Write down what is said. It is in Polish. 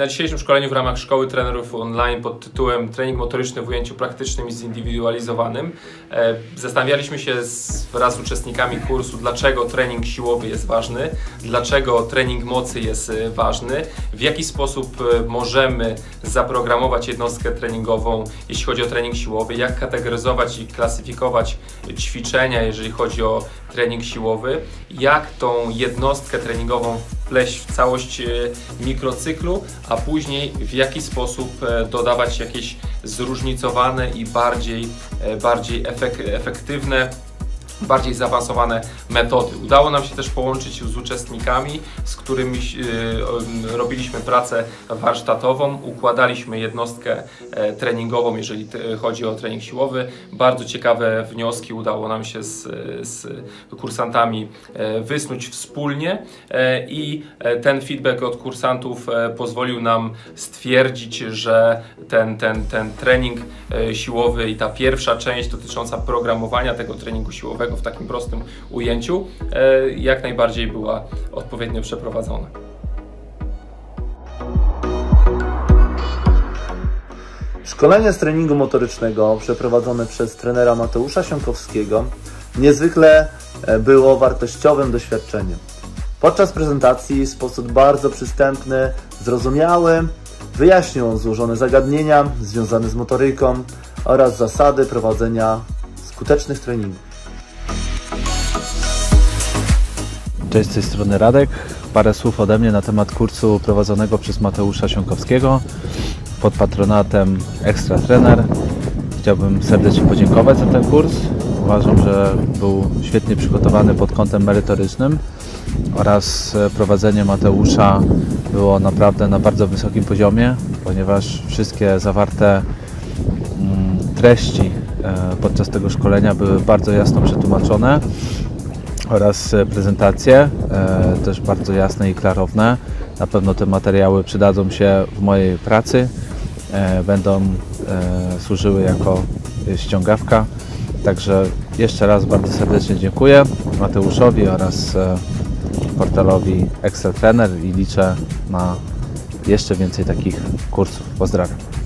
Na dzisiejszym szkoleniu w ramach Szkoły Trenerów Online pod tytułem Trening motoryczny w ujęciu praktycznym i zindywidualizowanym e, zastanawialiśmy się z, wraz z uczestnikami kursu, dlaczego trening siłowy jest ważny, dlaczego trening mocy jest e, ważny, w jaki sposób e, możemy zaprogramować jednostkę treningową, jeśli chodzi o trening siłowy, jak kategoryzować i klasyfikować ćwiczenia, jeżeli chodzi o trening siłowy, jak tą jednostkę treningową wpleść w całość e, mikrocyklu, a później w jaki sposób e, dodawać jakieś zróżnicowane i bardziej, e, bardziej efek efektywne bardziej zaawansowane metody. Udało nam się też połączyć z uczestnikami, z którymi y, robiliśmy pracę warsztatową, układaliśmy jednostkę e, treningową, jeżeli chodzi o trening siłowy. Bardzo ciekawe wnioski udało nam się z, z kursantami e, wysnuć wspólnie e, i ten feedback od kursantów pozwolił nam stwierdzić, że ten, ten, ten trening siłowy i ta pierwsza część dotycząca programowania tego treningu siłowego w takim prostym ujęciu, e, jak najbardziej była odpowiednio przeprowadzona. Szkolenie z treningu motorycznego przeprowadzone przez trenera Mateusza Siąkowskiego niezwykle e, było wartościowym doświadczeniem. Podczas prezentacji w sposób bardzo przystępny, zrozumiały wyjaśnił on złożone zagadnienia związane z motoryką oraz zasady prowadzenia skutecznych treningów. Cześć, z tej strony Radek. Parę słów ode mnie na temat kursu prowadzonego przez Mateusza Siąkowskiego pod patronatem Extra Trener. Chciałbym serdecznie podziękować za ten kurs. Uważam, że był świetnie przygotowany pod kątem merytorycznym oraz prowadzenie Mateusza było naprawdę na bardzo wysokim poziomie, ponieważ wszystkie zawarte mm, treści e, podczas tego szkolenia były bardzo jasno przetłumaczone oraz e, prezentacje, e, też bardzo jasne i klarowne. Na pewno te materiały przydadzą się w mojej pracy, e, będą służyły jako ściągawka. Także jeszcze raz bardzo serdecznie dziękuję Mateuszowi oraz portalowi Excel Trainer i liczę na jeszcze więcej takich kursów. Pozdrawiam.